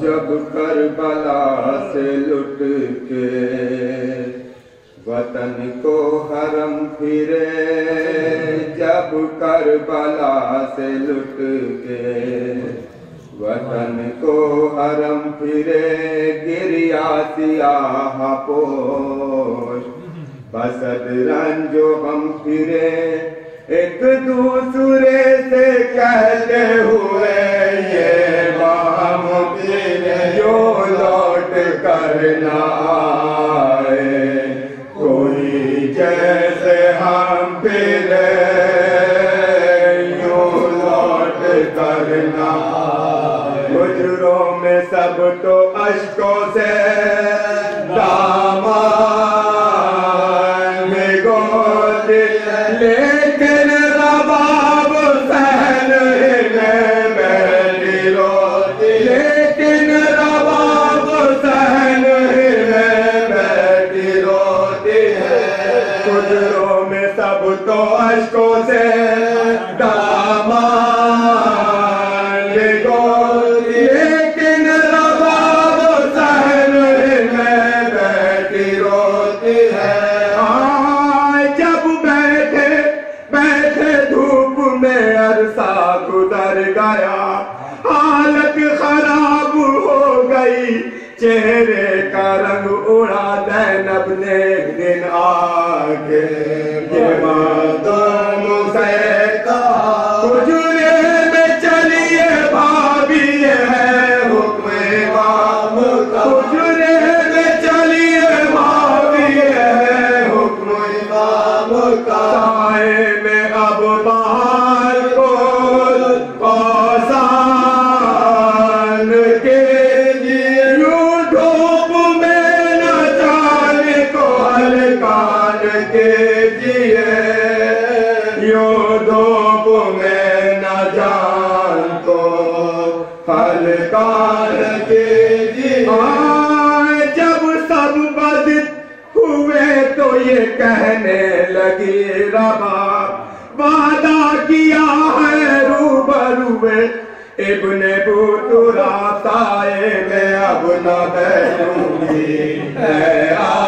جب کربلا سے لٹ کے وطن کو حرم پھرے، جب کربلا سے لٹ کے وطن کو حرم پھرے، گریا سیاہ پوش بسد رنج و غم پھرے، ایک دوسرے سے کہتے ہوئے، یہ بام پیرے جو لوٹ کرنا آئے۔ کوئی جیسے ہم پھرے، جو لوٹ کرنا گجروں میں سب تو عشقوں سے گیا حالت خراب ہو گئی چہرے کا رنگ اڑا دینب نے دن آ گئے نہ جان کو ہلکار کے جی جب سب بد ہوئے تو یہ کہنے لگی ربا وعدہ کیا ہے روبرو میں؟ ابن بوترا سائے میں اب نہ بیٹھوں گی۔ اے آ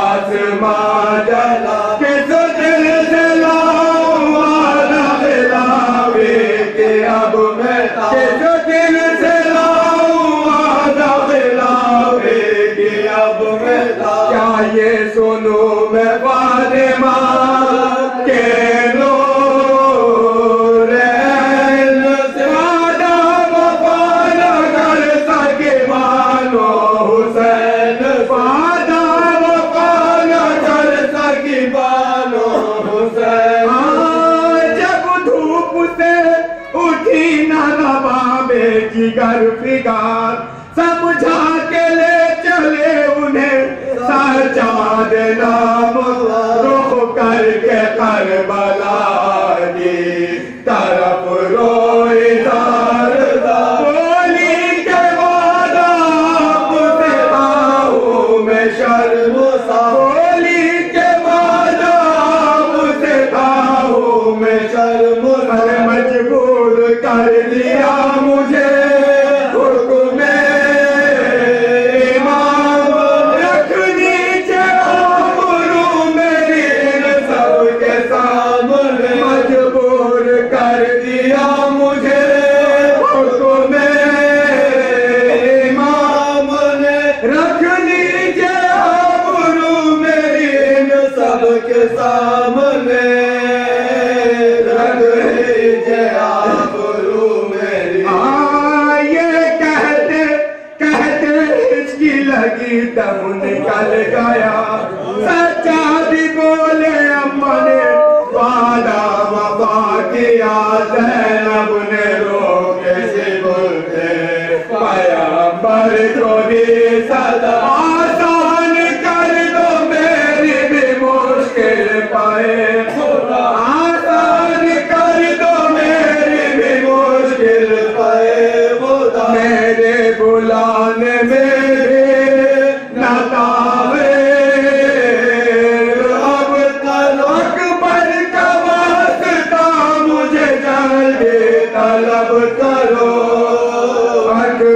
سکینہ نباب جگر فگار سمجھا کے لے چلے انہیں، سر جاد نام، رخ کر کے کربلا۔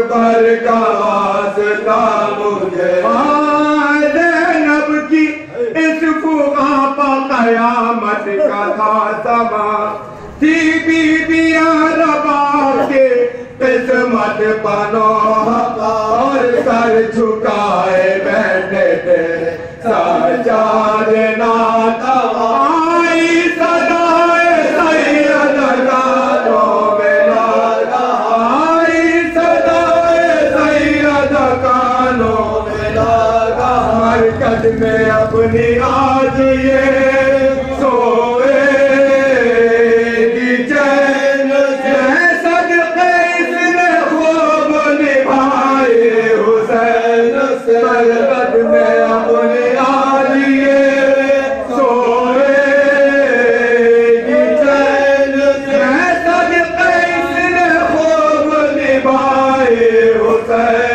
بھر کا واسطہ مجھے زینب کی اس فقہ پا قیامت کا تھا سما۔ تھی بی بیاں ربا کے قسمت بنو آج یہ سوئے کی چین صدقے اس نے خوب نبھائے حسین سربت میں اپنے آج یہ سوئے کی چین صدقے اس نے خوب نبھائے حسین